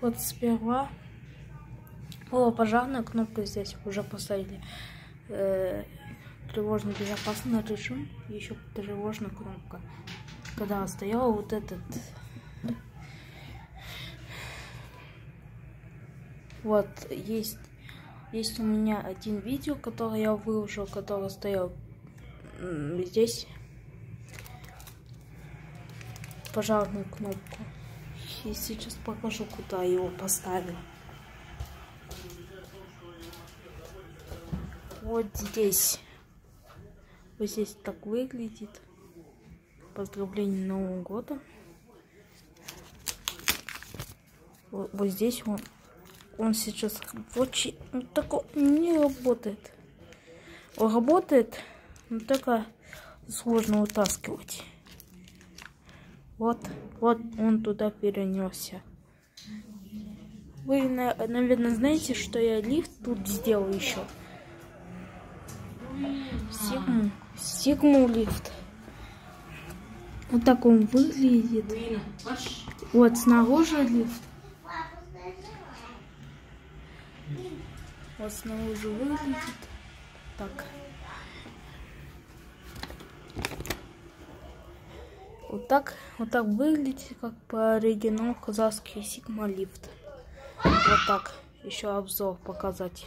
Вот сперва была пожарная кнопка здесь уже поставили. Э, тревожно безопасный режим, еще тревожная кнопка. Когда стоял вот этот вот есть есть у меня один видео, которое я выложил, который стоял здесь пожарную кнопку. И сейчас покажу, куда его поставил. Вот здесь. Вот здесь так выглядит. Поздравление Новым годом. Вот, вот здесь он, он сейчас очень он такой не работает. Он работает, но только сложно вытаскивать. Вот, вот он туда перенесся. Вы, наверное, знаете, что я лифт тут сделал еще. Сигму, Сигму лифт. Вот так он выглядит. Вот снаружи лифт. Вот снаружи выглядит. Так. Вот так, вот так выглядит, как по оригиналу казахский Сигма лифт. Вот так. Еще обзор показать.